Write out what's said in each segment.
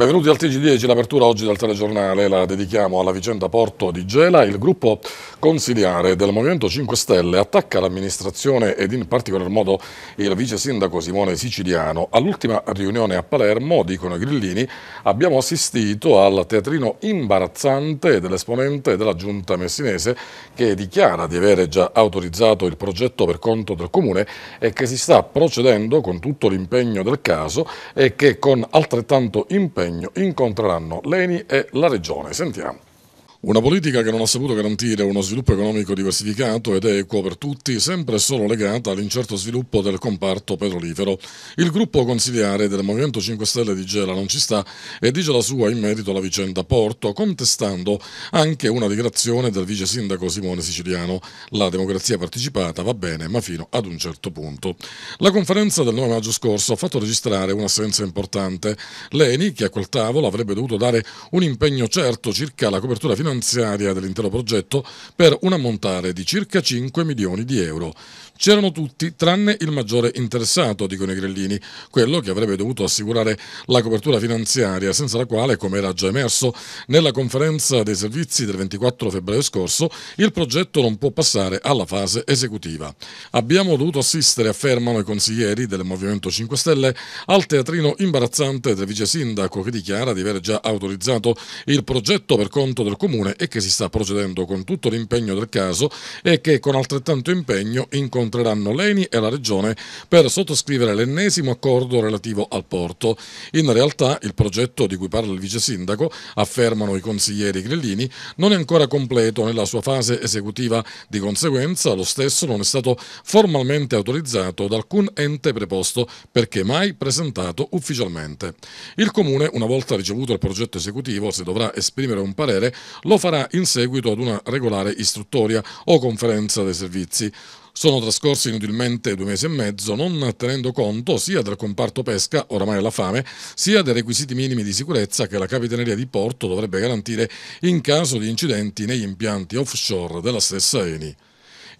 Benvenuti al TG10, l'apertura oggi del telegiornale la dedichiamo alla vicenda Porto di Gela. Il gruppo consiliare del Movimento 5 Stelle attacca l'amministrazione ed in particolar modo il vice sindaco Simone Siciliano. All'ultima riunione a Palermo, dicono i grillini, abbiamo assistito al teatrino imbarazzante dell'esponente della giunta messinese che dichiara di avere già autorizzato il progetto per conto del comune e che si sta procedendo con tutto l'impegno del caso e che con altrettanto impegno impegno incontreranno l'ENI e la Regione. Sentiamo. Una politica che non ha saputo garantire uno sviluppo economico diversificato ed equo per tutti, sempre e solo legata all'incerto sviluppo del comparto petrolifero. Il gruppo consigliare del Movimento 5 Stelle di Gela non ci sta e dice la sua in merito alla vicenda Porto, contestando anche una dichiarazione del vice sindaco Simone Siciliano. La democrazia partecipata va bene, ma fino ad un certo punto. La conferenza del 9 maggio scorso ha fatto registrare un'assenza importante. L'ENI, che a quel tavolo avrebbe dovuto dare un impegno certo circa la copertura finanziaria, finanziaria dell'intero progetto per un ammontare di circa 5 milioni di euro. C'erano tutti, tranne il maggiore interessato, dicono i grellini, quello che avrebbe dovuto assicurare la copertura finanziaria, senza la quale, come era già emerso nella conferenza dei servizi del 24 febbraio scorso, il progetto non può passare alla fase esecutiva. Abbiamo dovuto assistere, affermano i consiglieri del Movimento 5 Stelle, al teatrino imbarazzante del vice sindaco che dichiara di aver già autorizzato il progetto per conto del comune e che si sta procedendo con tutto l'impegno del caso e che con altrettanto impegno incontra incontreranno l'ENI e la Regione per sottoscrivere l'ennesimo accordo relativo al porto. In realtà il progetto di cui parla il vice sindaco, affermano i consiglieri grillini, non è ancora completo nella sua fase esecutiva, di conseguenza lo stesso non è stato formalmente autorizzato da alcun ente preposto perché mai presentato ufficialmente. Il Comune, una volta ricevuto il progetto esecutivo, se dovrà esprimere un parere, lo farà in seguito ad una regolare istruttoria o conferenza dei servizi. Sono trascorsi inutilmente due mesi e mezzo, non tenendo conto sia del comparto pesca, oramai alla fame, sia dei requisiti minimi di sicurezza che la Capitaneria di Porto dovrebbe garantire in caso di incidenti negli impianti offshore della stessa Eni.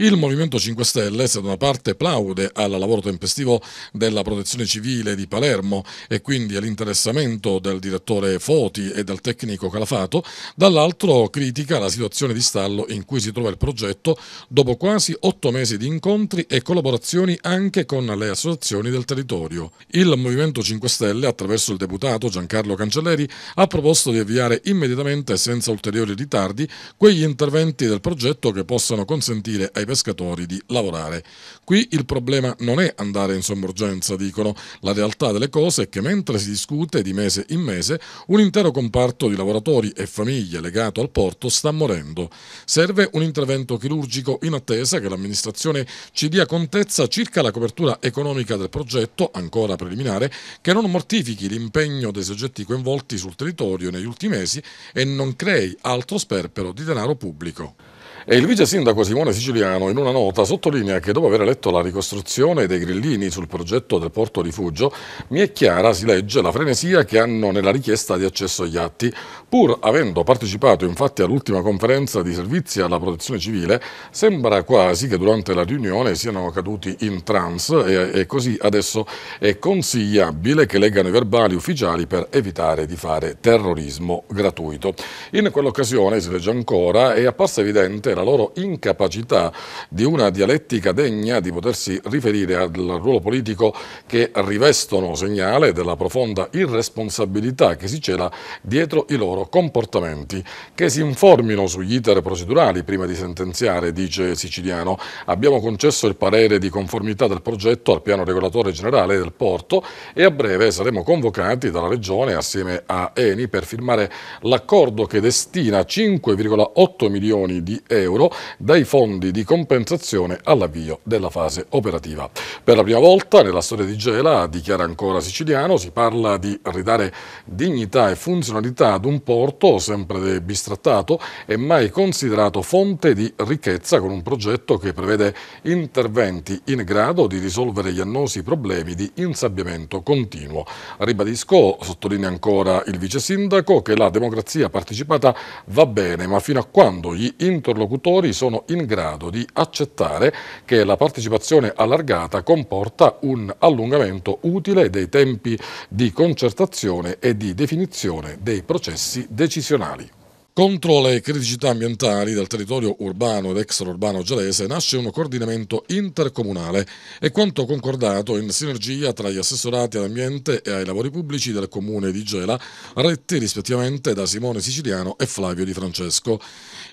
Il Movimento 5 Stelle, se da una parte plaude al lavoro tempestivo della protezione civile di Palermo e quindi all'interessamento del direttore Foti e del tecnico Calafato, dall'altro critica la situazione di stallo in cui si trova il progetto dopo quasi otto mesi di incontri e collaborazioni anche con le associazioni del territorio. Il Movimento 5 Stelle, attraverso il deputato Giancarlo Cancelleri, ha proposto di avviare immediatamente, senza ulteriori ritardi, quegli interventi del progetto che possano consentire ai pescatori di lavorare. Qui il problema non è andare in sommergenza, dicono. La realtà delle cose è che mentre si discute di mese in mese, un intero comparto di lavoratori e famiglie legato al porto sta morendo. Serve un intervento chirurgico in attesa che l'amministrazione ci dia contezza circa la copertura economica del progetto, ancora preliminare, che non mortifichi l'impegno dei soggetti coinvolti sul territorio negli ultimi mesi e non crei altro sperpero di denaro pubblico. E il vice sindaco Simone Siciliano in una nota sottolinea che dopo aver letto la ricostruzione dei grillini sul progetto del porto rifugio mi è chiara, si legge, la frenesia che hanno nella richiesta di accesso agli atti. Pur avendo partecipato infatti all'ultima conferenza di servizi alla protezione civile, sembra quasi che durante la riunione siano caduti in trance e, e così adesso è consigliabile che leggano i verbali ufficiali per evitare di fare terrorismo gratuito. In quell'occasione, si legge ancora, è apparsa evidente loro incapacità di una dialettica degna di potersi riferire al ruolo politico che rivestono segnale della profonda irresponsabilità che si cela dietro i loro comportamenti, che si informino sugli iter procedurali prima di sentenziare, dice Siciliano. Abbiamo concesso il parere di conformità del progetto al piano regolatore generale del porto e a breve saremo convocati dalla Regione assieme a Eni per firmare l'accordo che destina 5,8 milioni di euro euro dai fondi di compensazione all'avvio della fase operativa. Per la prima volta nella storia di Gela, dichiara ancora Siciliano, si parla di ridare dignità e funzionalità ad un porto sempre bistrattato e mai considerato fonte di ricchezza con un progetto che prevede interventi in grado di risolvere gli annosi problemi di insabbiamento continuo. Ribadisco, sottolinea ancora il vice sindaco, che la democrazia partecipata va bene, ma fino a quando gli interlocutori interlocutori sono in grado di accettare che la partecipazione allargata comporta un allungamento utile dei tempi di concertazione e di definizione dei processi decisionali. Contro le criticità ambientali del territorio urbano ed extraurbano gelese nasce un coordinamento intercomunale e quanto concordato in sinergia tra gli assessorati all'ambiente e ai lavori pubblici del comune di Gela, retti rispettivamente da Simone Siciliano e Flavio Di Francesco.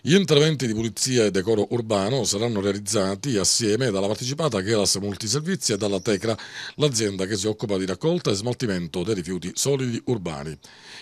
Gli interventi di pulizia e decoro urbano saranno realizzati assieme dalla partecipata Gelas Multiservizi e dalla Tecra, l'azienda che si occupa di raccolta e smaltimento dei rifiuti solidi urbani.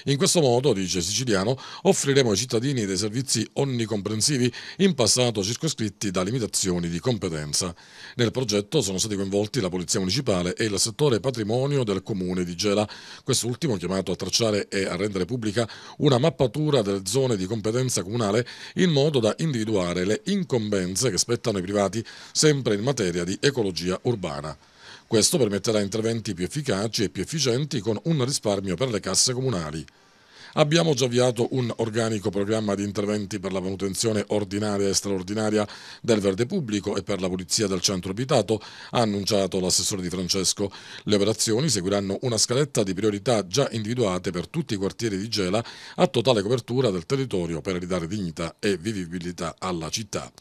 In questo modo, dice Siciliano, offriremo ai cittadini dei servizi onnicomprensivi in passato circoscritti da limitazioni di competenza. Nel progetto sono stati coinvolti la Polizia Municipale e il settore patrimonio del Comune di Gela, quest'ultimo chiamato a tracciare e a rendere pubblica una mappatura delle zone di competenza comunale in modo da individuare le incombenze che spettano ai privati sempre in materia di ecologia urbana. Questo permetterà interventi più efficaci e più efficienti con un risparmio per le casse comunali. Abbiamo già avviato un organico programma di interventi per la manutenzione ordinaria e straordinaria del verde pubblico e per la pulizia del centro abitato, ha annunciato l'assessore di Francesco. Le operazioni seguiranno una scaletta di priorità già individuate per tutti i quartieri di Gela a totale copertura del territorio per ridare dignità e vivibilità alla città.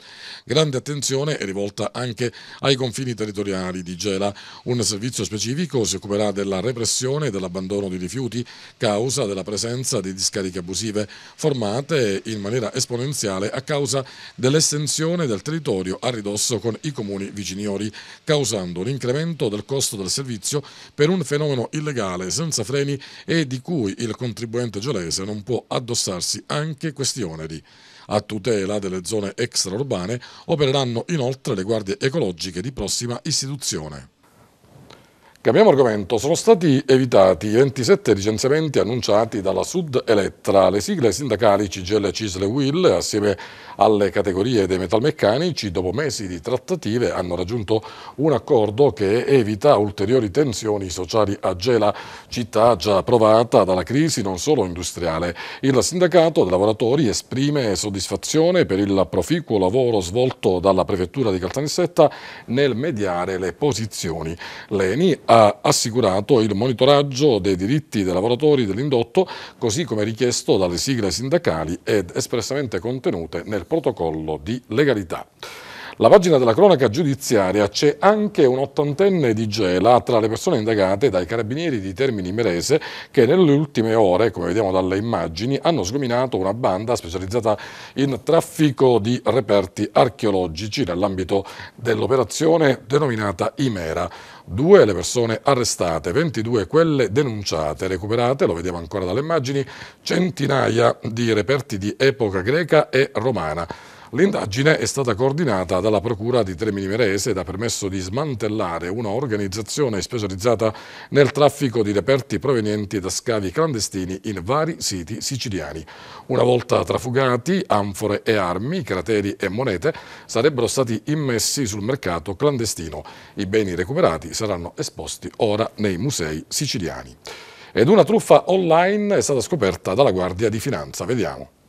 Grande attenzione è rivolta anche ai confini territoriali di Gela. Un servizio specifico si occuperà della repressione e dell'abbandono di rifiuti causa della presenza di discariche abusive formate in maniera esponenziale a causa dell'estensione del territorio a ridosso con i comuni viciniori, causando un incremento del costo del servizio per un fenomeno illegale senza freni e di cui il contribuente gelese non può addossarsi anche questi oneri. A tutela delle zone extraurbane opereranno inoltre le guardie ecologiche di prossima istituzione. Cambiamo argomento, sono stati evitati 27 licenziamenti annunciati dalla Sud Elettra. Le sigle sindacali CGL Cisle Will, assieme alle categorie dei metalmeccanici, dopo mesi di trattative hanno raggiunto un accordo che evita ulteriori tensioni sociali a Gela, città già provata dalla crisi non solo industriale. Il sindacato dei lavoratori esprime soddisfazione per il proficuo lavoro svolto dalla prefettura di Caltanissetta nel mediare le posizioni. L'ENI ha ha assicurato il monitoraggio dei diritti dei lavoratori dell'indotto, così come richiesto dalle sigle sindacali ed espressamente contenute nel protocollo di legalità. La pagina della cronaca giudiziaria c'è anche un ottantenne di Gela tra le persone indagate dai carabinieri di Termini Merese che nelle ultime ore, come vediamo dalle immagini, hanno sgominato una banda specializzata in traffico di reperti archeologici nell'ambito dell'operazione denominata Imera. Due le persone arrestate, 22 quelle denunciate, recuperate, lo vediamo ancora dalle immagini, centinaia di reperti di epoca greca e romana. L'indagine è stata coordinata dalla Procura di Termini Merese ed ha permesso di smantellare una organizzazione specializzata nel traffico di reperti provenienti da scavi clandestini in vari siti siciliani. Una volta trafugati, anfore e armi, crateri e monete sarebbero stati immessi sul mercato clandestino. I beni recuperati saranno esposti ora nei musei siciliani. Ed una truffa online è stata scoperta dalla Guardia di Finanza. Vediamo.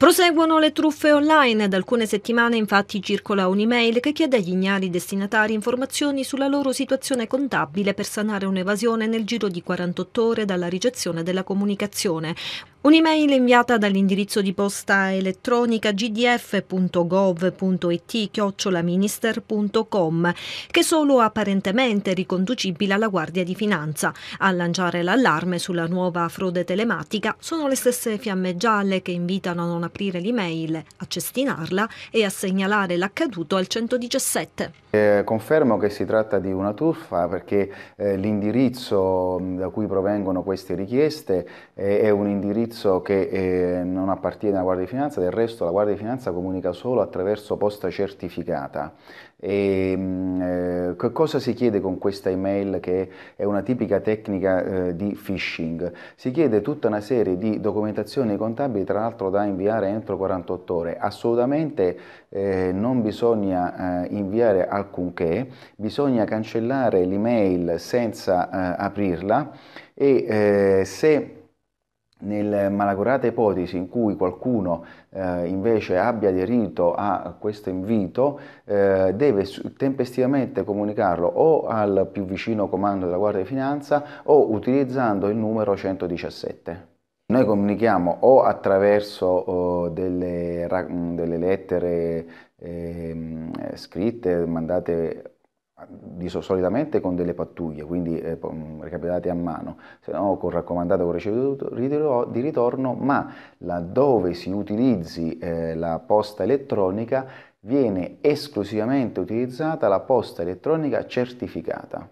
Proseguono le truffe online. Da alcune settimane infatti circola un'email che chiede agli ignari destinatari informazioni sulla loro situazione contabile per sanare un'evasione nel giro di 48 ore dalla ricezione della comunicazione. Un'email inviata dall'indirizzo di posta elettronica gdf.gov.it chiocciolaminister.com che solo apparentemente riconducibile alla Guardia di Finanza. A lanciare l'allarme sulla nuova frode telematica sono le stesse fiamme gialle che invitano a non aprire l'email, a cestinarla e a segnalare l'accaduto al 117. Eh, confermo che si tratta di una truffa perché eh, l'indirizzo da cui provengono queste richieste eh, è un indirizzo indirizzo che eh, non appartiene alla Guardia di Finanza, del resto la Guardia di Finanza comunica solo attraverso posta certificata. E, mm, eh, cosa si chiede con questa email che è una tipica tecnica eh, di phishing? Si chiede tutta una serie di documentazioni contabili, tra l'altro da inviare entro 48 ore. Assolutamente eh, non bisogna eh, inviare alcunché, bisogna cancellare l'email senza eh, aprirla e se nel malaugurata ipotesi in cui qualcuno eh, invece abbia aderito a questo invito, eh, deve tempestivamente comunicarlo o al più vicino comando della Guardia di Finanza o utilizzando il numero 117. Noi comunichiamo o attraverso oh, delle, delle, lettere eh, scritte, mandate di solitamente con delle pattuglie, quindi eh, mm, recapitate a mano, se no con raccomandato con ricevuto di ritorno, ma laddove si utilizzi eh, la posta elettronica viene esclusivamente utilizzata la posta elettronica certificata.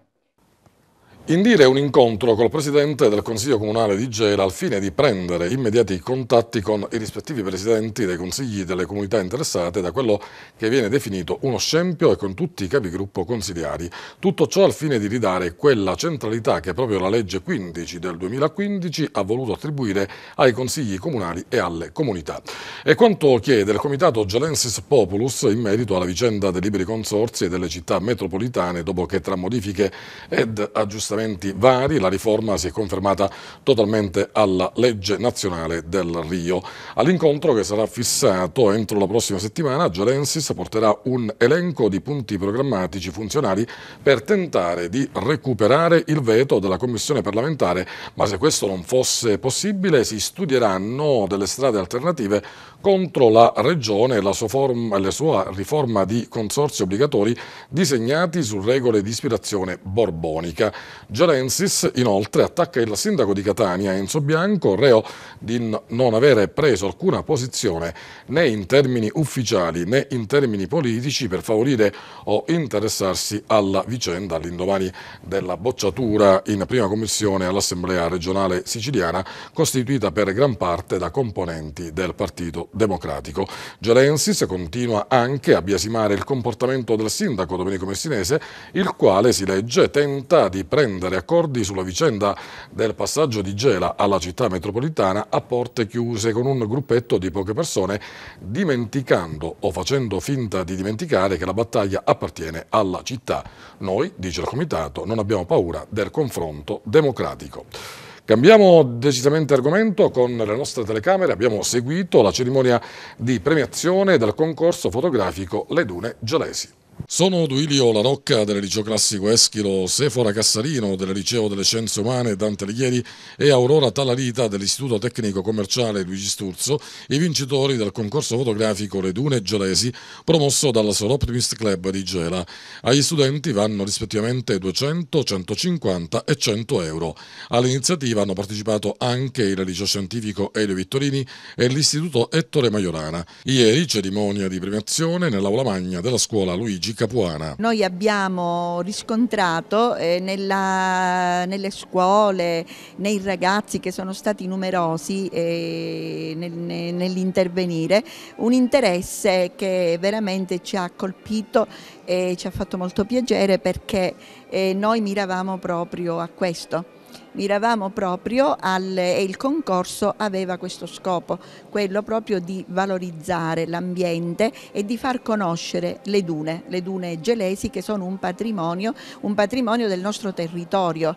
Indire un incontro col Presidente del Consiglio Comunale di Gela al fine di prendere immediati contatti con i rispettivi Presidenti dei Consigli delle comunità interessate da quello che viene definito uno scempio e con tutti i capigruppo consigliari. Tutto ciò al fine di ridare quella centralità che proprio la legge 15 del 2015 ha voluto attribuire ai Consigli Comunali e alle comunità. E quanto chiede il Comitato Gelensis Populus in merito alla vicenda dei liberi consorzi e delle città metropolitane dopo che tra modifiche ed aggiustamenti emendamenti vari, la riforma si è confermata totalmente alla legge nazionale del Rio. All'incontro che sarà fissato entro la prossima settimana, Gelensis porterà un elenco di punti programmatici funzionali per tentare di recuperare il veto della Commissione parlamentare, ma se questo non fosse possibile si studieranno delle strade alternative contro la Regione e la sua, forma, la sua riforma di consorzi obbligatori disegnati su regole di ispirazione borbonica. Gerensis inoltre attacca il sindaco di Catania Enzo Bianco, reo di non avere preso alcuna posizione né in termini ufficiali né in termini politici per favorire o interessarsi alla vicenda all'indomani della bocciatura in prima commissione all'Assemblea regionale siciliana costituita per gran parte da componenti del Partito Democratico. Gerensis continua anche a biasimare il comportamento del sindaco Domenico Messinese, il quale si legge tenta di prendere accordi sulla vicenda del passaggio di Gela alla città metropolitana a porte chiuse con un gruppetto di poche persone, dimenticando o facendo finta di dimenticare che la battaglia appartiene alla città. Noi, dice il Comitato, non abbiamo paura del confronto democratico. Cambiamo decisamente argomento con le nostre telecamere, abbiamo seguito la cerimonia di premiazione del concorso fotografico Le Dune Gelesi. Sono Duilio La Rocca del liceo classico Eschilo, Sefora Cassarino del liceo delle scienze umane Dante Alighieri e Aurora Talarita dell'istituto tecnico commerciale Luigi Sturzo i vincitori del concorso fotografico Le Dune Gelesi promosso dalla Soul Optimist Club di Gela. Agli studenti vanno rispettivamente 200, 150 e 100 euro. All'iniziativa hanno partecipato anche il liceo scientifico Elio Vittorini e l'istituto Ettore Maiorana. Ieri cerimonia di premiazione nell'aula magna della scuola Luigi Capuana. Noi abbiamo riscontrato eh, nella, nelle scuole, nei ragazzi che sono stati numerosi eh, nel, nell'intervenire, un interesse che veramente ci ha colpito e ci ha fatto molto piacere perché eh, noi miravamo proprio a questo miravamo proprio al, e il concorso aveva questo scopo, quello proprio di valorizzare l'ambiente e di far conoscere le dune, le dune gelesi che sono un patrimonio, un patrimonio del nostro territorio.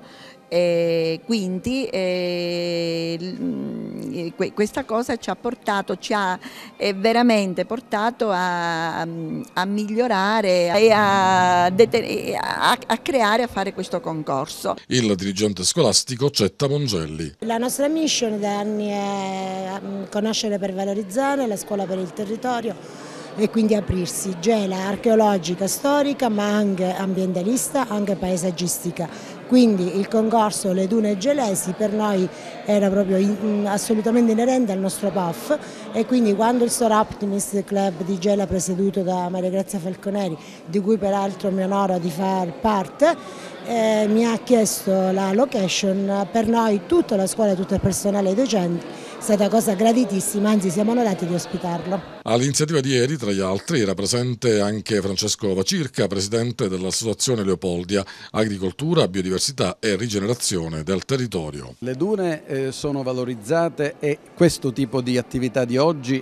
E quindi eh, questa cosa ci ha portato, ci ha eh, veramente portato a, a migliorare e a, a, a, creare, a fare questo concorso. Il dirigente scolastico Cetta Mongelli. La nostra mission da anni è mm, conoscere per valorizzare, la scuola per il territorio e quindi aprirsi, gela archeologica, storica ma anche ambientalista, anche paesaggistica quindi il concorso Le Dune Gelesi per noi era proprio in, assolutamente inerente al nostro PAF e quindi quando il Sora Optimist Club di Gela presieduto da Maria Grazia Falconeri, di cui peraltro mi onoro di far parte, eh, mi ha chiesto la location per noi, tutta la scuola, tutto il personale docente è stata cosa graditissima, anzi siamo onorati di ospitarlo. All'iniziativa di ieri, tra gli altri, era presente anche Francesco Vacirca, presidente dell'Associazione Leopoldia, Agricoltura, Biodiversità e Rigenerazione del Territorio. Le dune eh, sono valorizzate e questo tipo di attività di oggi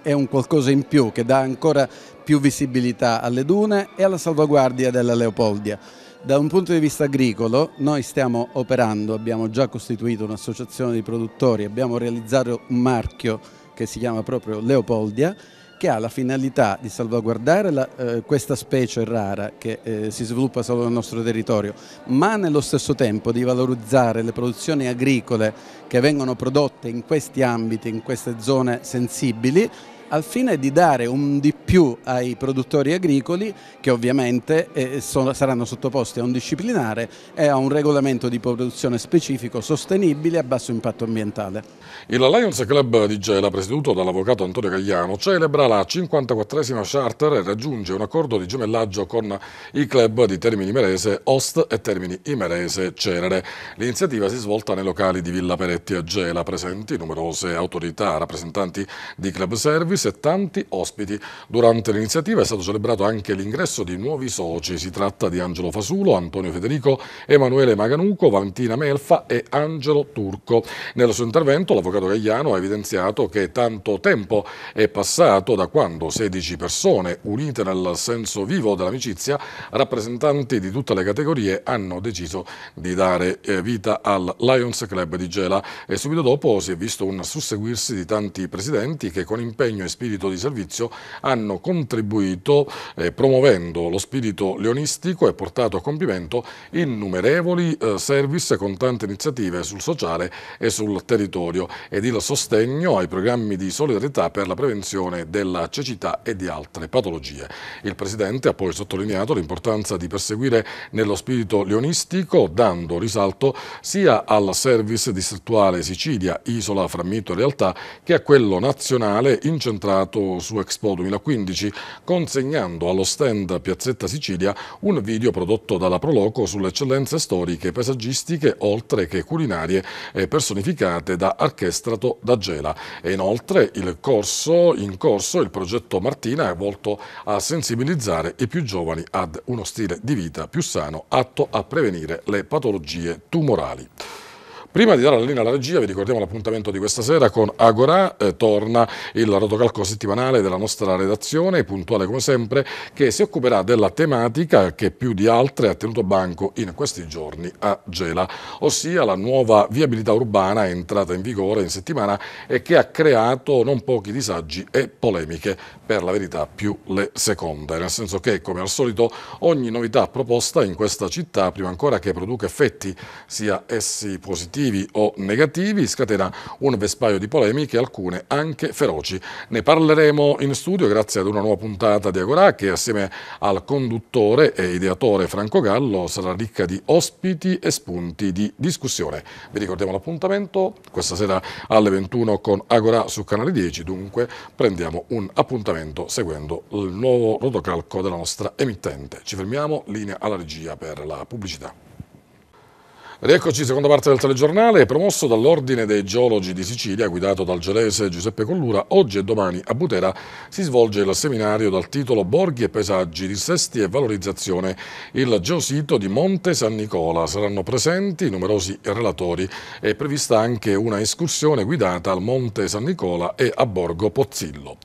è un qualcosa in più che dà ancora più visibilità alle dune e alla salvaguardia della Leopoldia. Da un punto di vista agricolo noi stiamo operando, abbiamo già costituito un'associazione di produttori, abbiamo realizzato un marchio che si chiama proprio Leopoldia che ha la finalità di salvaguardare la, eh, questa specie rara che eh, si sviluppa solo nel nostro territorio, ma nello stesso tempo di valorizzare le produzioni agricole che vengono prodotte in questi ambiti, in queste zone sensibili al fine di dare un di più ai produttori agricoli che ovviamente eh, sono, saranno sottoposti a un disciplinare e a un regolamento di produzione specifico sostenibile a basso impatto ambientale. Il Lions Club di Gela, presieduto dall'avvocato Antonio Cagliano, celebra la 54esima charter e raggiunge un accordo di gemellaggio con i club di Termini Merese Ost e Termini Imerese Cerere. L'iniziativa si svolta nei locali di Villa Peretti a Gela, presenti numerose autorità, rappresentanti di club service e tanti ospiti. Durante l'iniziativa è stato celebrato anche l'ingresso di nuovi soci. Si tratta di Angelo Fasulo, Antonio Federico, Emanuele Maganuco, Valentina Melfa e Angelo Turco. Nel suo intervento l'avvocato Gagliano ha evidenziato che tanto tempo è passato da quando 16 persone, unite nel senso vivo dell'amicizia, rappresentanti di tutte le categorie, hanno deciso di dare eh, vita al Lions Club di Gela e subito dopo si è visto un susseguirsi di tanti presidenti che con impegno e spirito di servizio hanno contribuito eh, promuovendo lo spirito leonistico e portato a compimento innumerevoli eh, service con tante iniziative sul sociale e sul territorio ed il sostegno ai programmi di solidarietà per la prevenzione della cecità e di altre patologie. Il Presidente ha poi sottolineato l'importanza di perseguire nello spirito leonistico dando risalto sia al service distrettuale Sicilia, Isola, Frammento e Realtà che a quello nazionale incentrato concentrato su Expo 2015, consegnando allo stand Piazzetta Sicilia un video prodotto dalla Proloco sulle eccellenze storiche, paesaggistiche, oltre che culinarie personificate da Archestrato da Gela. E inoltre il corso, in corso il progetto Martina è volto a sensibilizzare i più giovani ad uno stile di vita più sano, atto a prevenire le patologie tumorali. Prima di dare la linea alla regia vi ricordiamo l'appuntamento di questa sera con Agora, eh, torna il rotocalco settimanale della nostra redazione, puntuale come sempre, che si occuperà della tematica che più di altre ha tenuto banco in questi giorni a Gela, ossia la nuova viabilità urbana entrata in vigore in settimana e che ha creato non pochi disagi e polemiche, per la verità più le seconde, nel senso che come al solito ogni novità proposta in questa città, prima ancora che produca effetti sia essi positivi positivi o negativi, scatena un vespaio di polemiche, alcune anche feroci. Ne parleremo in studio grazie ad una nuova puntata di Agorà che assieme al conduttore e ideatore Franco Gallo sarà ricca di ospiti e spunti di discussione. Vi ricordiamo l'appuntamento questa sera alle 21 con Agorà su Canale 10, dunque prendiamo un appuntamento seguendo il nuovo rotocalco della nostra emittente. Ci fermiamo, linea alla regia per la pubblicità. Rieccoci, seconda parte del telegiornale, promosso dall'Ordine dei Geologi di Sicilia, guidato dal gelese Giuseppe Collura, oggi e domani a Butera si svolge il seminario dal titolo Borghi e paesaggi, dissesti e valorizzazione, il geosito di Monte San Nicola. Saranno presenti numerosi relatori. È prevista anche una escursione guidata al Monte San Nicola e a Borgo Pozzillo.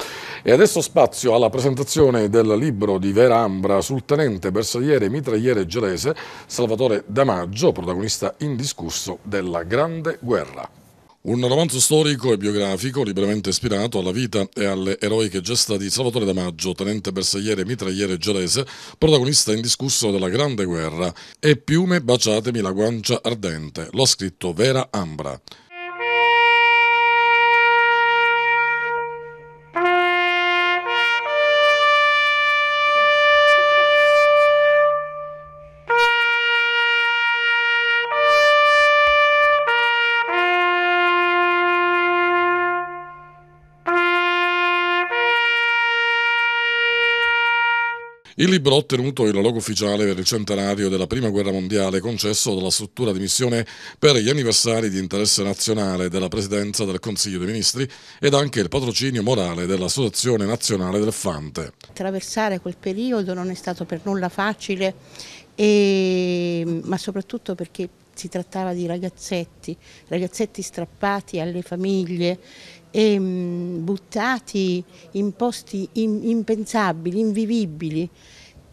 E adesso spazio alla presentazione del libro di Vera Ambra sul tenente bersagliere mitragliere gelese Salvatore Damaggio, protagonista protagonista indiscusso della Grande Guerra. Un romanzo storico e biografico liberamente ispirato alla vita e alle eroiche gesta di Salvatore Damaggio, tenente bersagliere mitragliere gelese, protagonista indiscusso della Grande Guerra. E piume baciatemi la guancia ardente. Lo ha scritto Vera Ambra. Il libro ha ottenuto il logo ufficiale per il centenario della Prima Guerra Mondiale concesso dalla struttura di missione per gli anniversari di interesse nazionale della Presidenza del Consiglio dei Ministri ed anche il patrocinio morale dell'Associazione Nazionale del Fante. Attraversare quel periodo non è stato per nulla facile, e, ma soprattutto perché si trattava di ragazzetti, ragazzetti strappati alle famiglie e buttati in posti impensabili, invivibili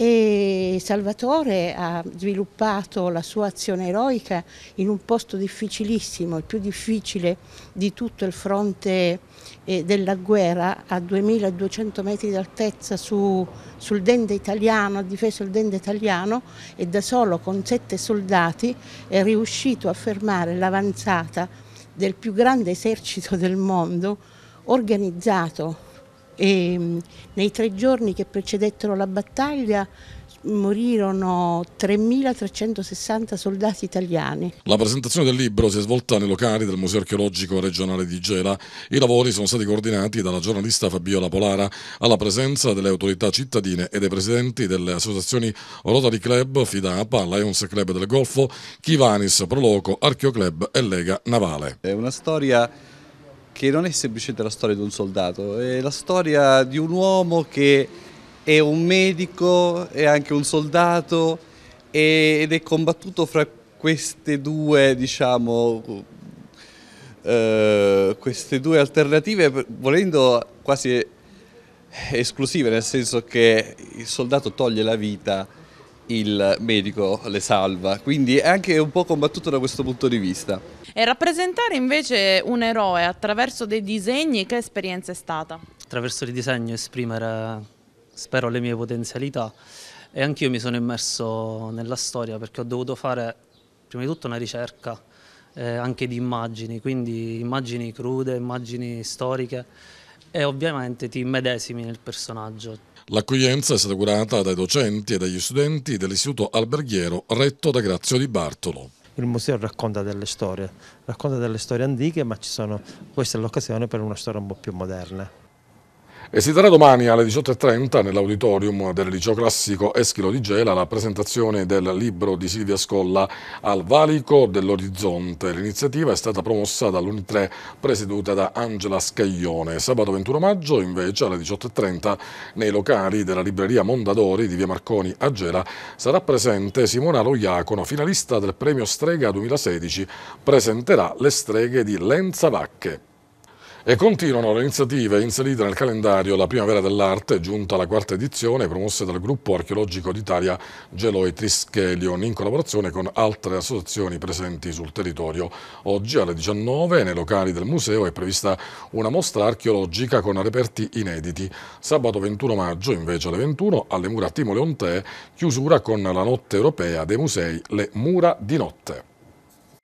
e Salvatore ha sviluppato la sua azione eroica in un posto difficilissimo, il più difficile di tutto il fronte eh, della guerra, a 2200 metri d'altezza su, sul Dende italiano, ha difeso il Dende italiano e da solo con sette soldati è riuscito a fermare l'avanzata del più grande esercito del mondo organizzato e mm, nei tre giorni che precedettero la battaglia morirono 3.360 soldati italiani. La presentazione del libro si è svolta nei locali del Museo archeologico regionale di Gela. I lavori sono stati coordinati dalla giornalista Fabiola Polara alla presenza delle autorità cittadine e dei presidenti delle associazioni Rotary Club, FIDAPA, Lions Club del Golfo, Kivanis, Proloco, Archeo Club e Lega Navale. È una storia che non è semplicemente la storia di un soldato, è la storia di un uomo che è un medico, è anche un soldato ed è combattuto fra queste due, diciamo, eh, queste due alternative, volendo quasi esclusive, nel senso che il soldato toglie la vita, il medico le salva, quindi è anche un po' combattuto da questo punto di vista. E rappresentare invece un eroe attraverso dei disegni, che esperienza è stata? Attraverso il disegno esprimere, spero, le mie potenzialità e anch'io mi sono immerso nella storia perché ho dovuto fare prima di tutto una ricerca eh, anche di immagini, quindi immagini crude, immagini storiche e ovviamente ti immedesimi nel personaggio. L'accoglienza è stata curata dai docenti e dagli studenti dell'Istituto Alberghiero retto da Grazio Di Bartolo il museo racconta delle storie, racconta delle storie antiche ma sono, questa è l'occasione per una storia un po' più moderna. E si terrà domani alle 18.30 nell'auditorium del liceo classico Eschilo di Gela la presentazione del libro di Silvia Scolla Al valico dell'orizzonte. L'iniziativa è stata promossa dall'Unitre presieduta da Angela Scaglione. Sabato 21 maggio invece alle 18.30 nei locali della libreria Mondadori di via Marconi a Gela sarà presente Simona Loiacono, finalista del premio Strega 2016. Presenterà le streghe di Lenza Vacche. E continuano le iniziative inserite nel calendario La Primavera dell'Arte, giunta alla quarta edizione, promosse dal Gruppo Archeologico d'Italia Gelo e Trischelion, in collaborazione con altre associazioni presenti sul territorio. Oggi alle 19 nei locali del museo è prevista una mostra archeologica con reperti inediti. Sabato 21 maggio, invece alle 21, alle mura Timo Leontè, chiusura con la notte europea dei musei Le Mura di Notte.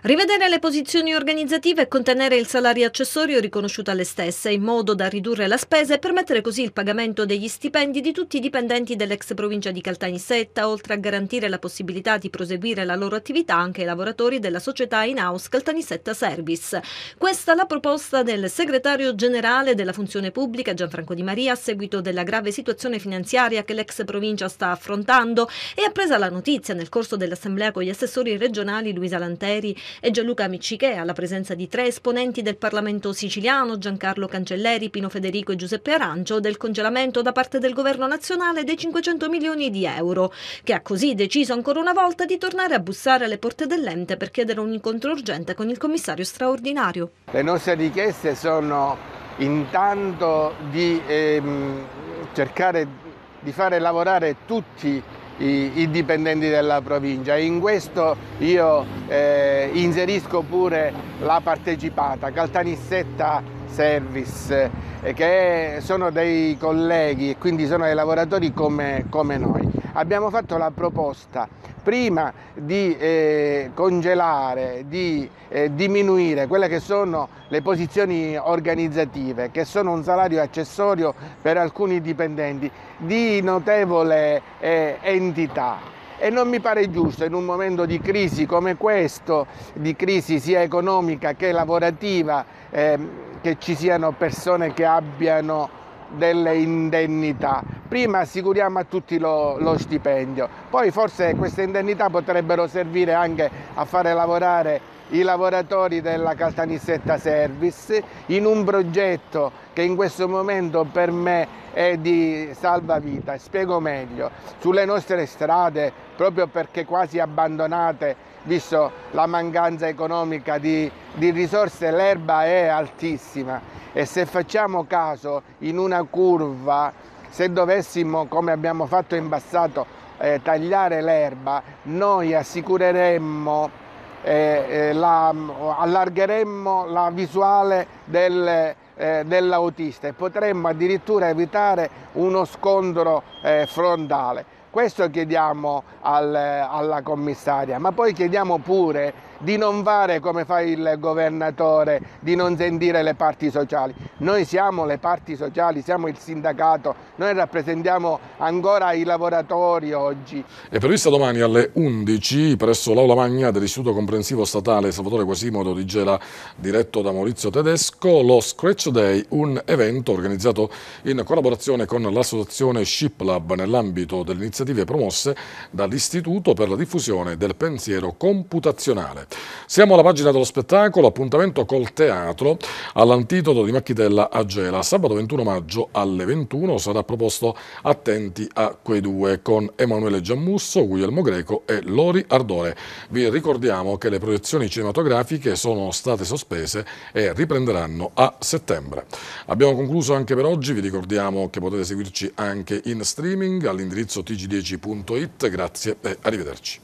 Rivedere le posizioni organizzative e contenere il salario accessorio riconosciuto alle stesse, in modo da ridurre la spesa e permettere così il pagamento degli stipendi di tutti i dipendenti dell'ex provincia di Caltanissetta, oltre a garantire la possibilità di proseguire la loro attività anche ai lavoratori della società in-house Caltanissetta Service. Questa è la proposta del segretario generale della funzione pubblica Gianfranco Di Maria a seguito della grave situazione finanziaria che l'ex provincia sta affrontando e ha presa la notizia nel corso dell'assemblea con gli assessori regionali Luisa Lanteri e Gianluca Miccichè alla presenza di tre esponenti del Parlamento siciliano, Giancarlo Cancelleri, Pino Federico e Giuseppe Arancio, del congelamento da parte del governo nazionale dei 500 milioni di euro, che ha così deciso ancora una volta di tornare a bussare alle porte dell'ente per chiedere un incontro urgente con il commissario straordinario. Le nostre richieste sono intanto di ehm, cercare di fare lavorare tutti i, i, dipendenti della provincia. In questo io eh, inserisco pure la partecipata, Caltanissetta Service, eh, che sono dei colleghi e quindi sono dei lavoratori come, come noi. Abbiamo fatto la proposta prima di eh, congelare, di eh, diminuire quelle che sono le posizioni organizzative, che sono un salario accessorio per alcuni dipendenti di notevole eh, entità. E non mi pare giusto in un momento di crisi come questo, di crisi sia economica che lavorativa, ehm, che ci siano persone che abbiano delle indennità. Prima assicuriamo a tutti lo, lo, stipendio, poi forse queste indennità potrebbero servire anche a fare lavorare i lavoratori della Caltanissetta Service in un progetto che in questo momento per me è di salvavita. Spiego meglio, sulle nostre strade, proprio perché quasi abbandonate, visto la mancanza economica di, di risorse, l'erba è altissima e se facciamo caso in una curva, se dovessimo, come abbiamo fatto in passato, eh, tagliare l'erba, noi assicureremmo, eh, eh la, allargheremmo la visuale del, eh, dell'autista e potremmo addirittura evitare uno scontro eh, frontale. Questo chiediamo al, alla commissaria, ma poi chiediamo pure di non fare come fa il governatore, di non sentire le parti sociali. Noi siamo le parti sociali, siamo il sindacato, noi rappresentiamo ancora i lavoratori oggi. È prevista domani alle 11 presso l'Aula Magna dell'Istituto Comprensivo Statale Salvatore Quasimodo di Gela, diretto da Maurizio Tedesco, lo Scratch Day, un evento organizzato in collaborazione con l'associazione Ship Lab nell'ambito delle iniziative promosse dall'Istituto per la diffusione del pensiero computazionale. Siamo alla pagina dello spettacolo, appuntamento col teatro all'antitodo di Macchitella a Gela. Sabato 21 maggio alle 21 sarà proposto Attenti a quei due con Emanuele Giammusso, Guglielmo Greco e Lori Ardore. Vi ricordiamo che le proiezioni cinematografiche sono state sospese e riprenderanno a settembre. Abbiamo concluso anche per oggi, vi ricordiamo che potete seguirci anche in streaming all'indirizzo tg10.it. Grazie e arrivederci.